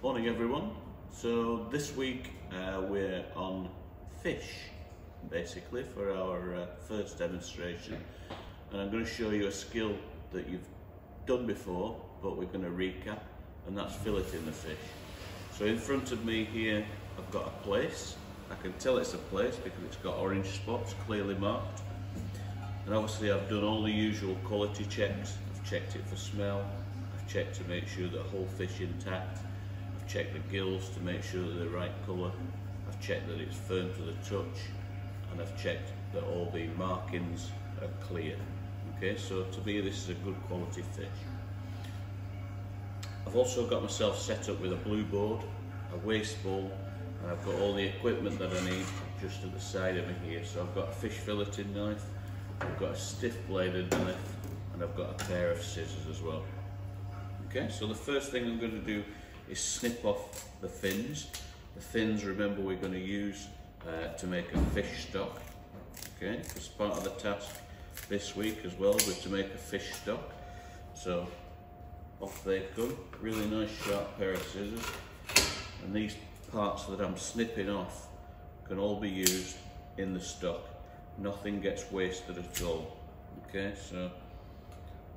Morning everyone. So this week uh, we're on fish basically for our uh, first demonstration and I'm going to show you a skill that you've done before but we're going to recap and that's filleting the fish. So in front of me here I've got a plaice. I can tell it's a plaice because it's got orange spots clearly marked and obviously I've done all the usual quality checks. I've checked it for smell, I've checked to make sure that whole fish intact checked the gills to make sure they're the right colour. I've checked that it's firm to the touch and I've checked that all the markings are clear. Okay, so to me this is a good quality fish. I've also got myself set up with a blue board, a waste bowl, and I've got all the equipment that I need just at the side of me here. So I've got a fish filleting knife, I've got a stiff bladed knife, and I've got a pair of scissors as well. Okay, so the first thing I'm going to do is snip off the fins. The fins, remember, we're going to use uh, to make a fish stock. Okay, as part of the task this week as well, we're to make a fish stock. So off they come, really nice sharp pair of scissors. And these parts that I'm snipping off can all be used in the stock. Nothing gets wasted at all. Okay, so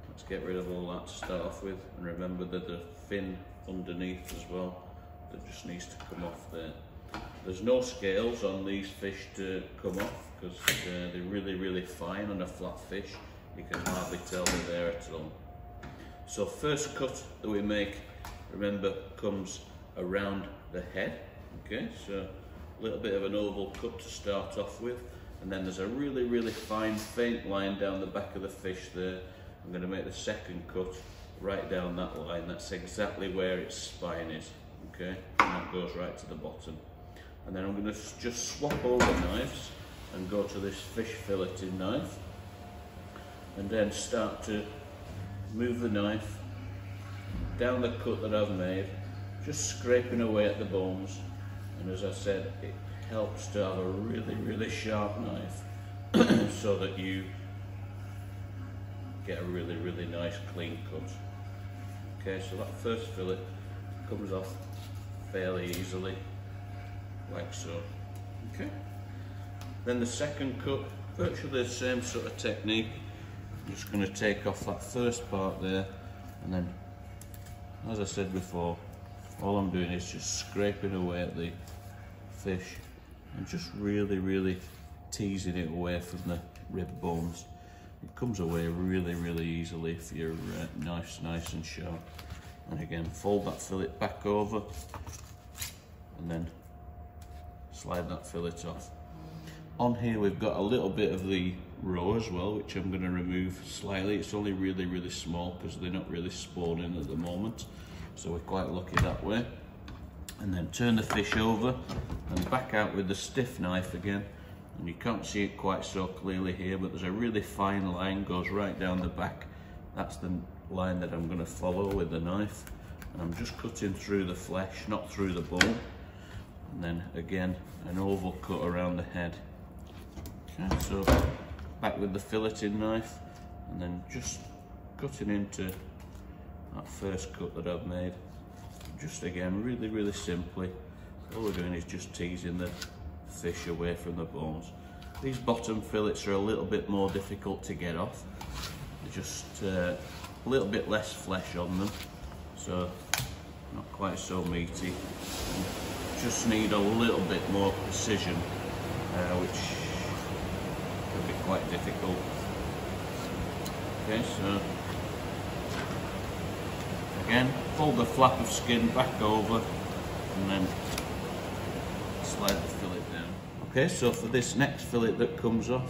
let's get rid of all that to start off with. And remember that the fin underneath as well that just needs to come off there. There's no scales on these fish to come off because uh, they're really, really fine on a flat fish. You can hardly tell they're there at all. So first cut that we make, remember, comes around the head. Okay, so a little bit of an oval cut to start off with. And then there's a really, really fine, faint line down the back of the fish there. I'm going to make the second cut right down that line. That's exactly where its spine is, okay? And that goes right to the bottom. And then I'm going to just swap over knives and go to this fish filleting knife and then start to move the knife down the cut that I've made, just scraping away at the bones. And as I said, it helps to have a really, really sharp knife so that you get a really, really nice clean cut. Okay, so that first fillet comes off fairly easily, like so. Okay. Then the second cut, virtually the same sort of technique. I'm just going to take off that first part there, and then, as I said before, all I'm doing is just scraping away at the fish and just really, really teasing it away from the rib bones. Comes away really, really easily if your uh, nice nice and sharp. And again, fold that fillet back over and then slide that fillet off. On here we've got a little bit of the roe as well, which I'm going to remove slightly. It's only really, really small because they're not really spawning at the moment. So we're quite lucky that way. And then turn the fish over and back out with the stiff knife again and you can't see it quite so clearly here but there's a really fine line goes right down the back. That's the line that I'm going to follow with the knife. And I'm just cutting through the flesh not through the bone. And then again an oval cut around the head. Okay so back with the filleting knife and then just cutting into that first cut that I've made. Just again really really simply. All we're doing is just teasing the fish away from the bones. These bottom fillets are a little bit more difficult to get off. They're just uh, a little bit less flesh on them, so not quite so meaty. Just need a little bit more precision, uh, which can be quite difficult. Okay, so again, pull the flap of skin back over and then slide. Okay, so for this next fillet that comes off,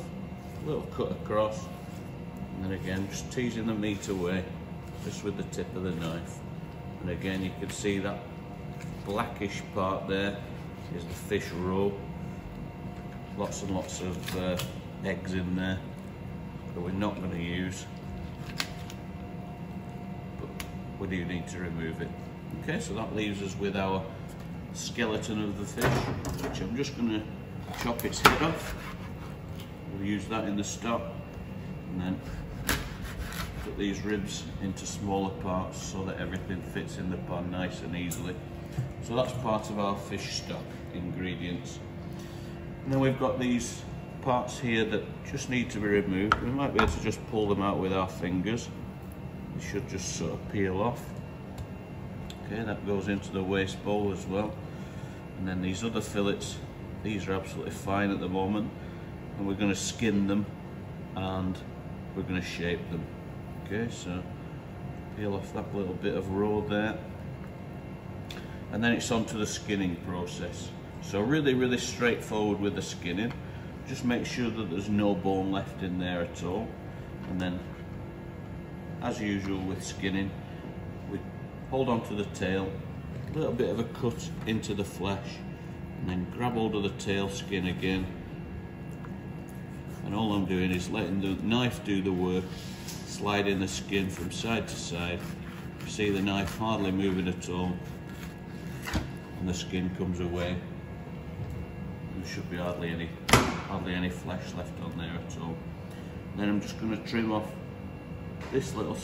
a little cut across, and then again, just teasing the meat away, just with the tip of the knife. And again, you can see that blackish part there is the fish roe. Lots and lots of uh, eggs in there that we're not going to use. But we do need to remove it. Okay, so that leaves us with our skeleton of the fish, which I'm just going to chop its head off. We'll use that in the stock and then cut these ribs into smaller parts so that everything fits in the pan nice and easily. So that's part of our fish stock ingredients. Then we've got these parts here that just need to be removed. We might be able to just pull them out with our fingers. They should just sort of peel off. Okay, that goes into the waste bowl as well. And then these other fillets, these are absolutely fine at the moment. And we're going to skin them and we're going to shape them. Okay, so peel off that little bit of roe there. And then it's on to the skinning process. So really, really straightforward with the skinning. Just make sure that there's no bone left in there at all. And then, as usual with skinning, we hold on to the tail, a little bit of a cut into the flesh, and then grab hold of the tail skin again. And all I'm doing is letting the knife do the work, sliding the skin from side to side. You see the knife hardly moving at all, and the skin comes away. There should be hardly any hardly any flesh left on there at all. Then I'm just going to trim off this little